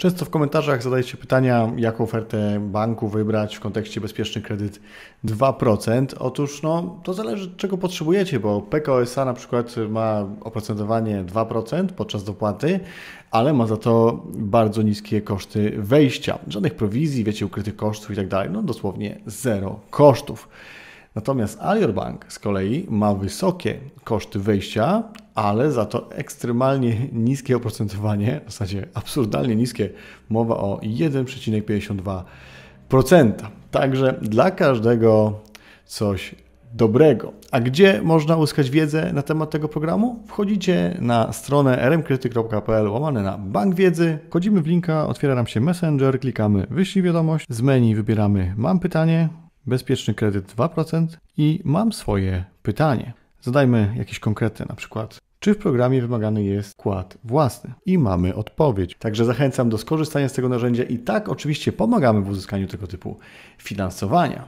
Często w komentarzach zadajecie pytania, jaką ofertę banku wybrać w kontekście bezpieczny kredyt 2%. Otóż no, to zależy czego potrzebujecie, bo PKOSA na przykład ma oprocentowanie 2% podczas dopłaty, ale ma za to bardzo niskie koszty wejścia. Żadnych prowizji, wiecie, ukrytych kosztów i tak dalej. No dosłownie zero kosztów. Natomiast Alior Bank z kolei ma wysokie koszty wejścia, ale za to ekstremalnie niskie oprocentowanie, w zasadzie absurdalnie niskie, mowa o 1,52%. Także dla każdego coś dobrego. A gdzie można uzyskać wiedzę na temat tego programu? Wchodzicie na stronę rmkryty.pl łamane na bank wiedzy, wchodzimy w linka, otwiera nam się Messenger, klikamy wyślij wiadomość, z menu wybieramy mam pytanie, bezpieczny kredyt 2% i mam swoje pytanie. Zadajmy jakieś konkretne, na przykład czy w programie wymagany jest wkład własny? I mamy odpowiedź. Także zachęcam do skorzystania z tego narzędzia i tak oczywiście pomagamy w uzyskaniu tego typu finansowania.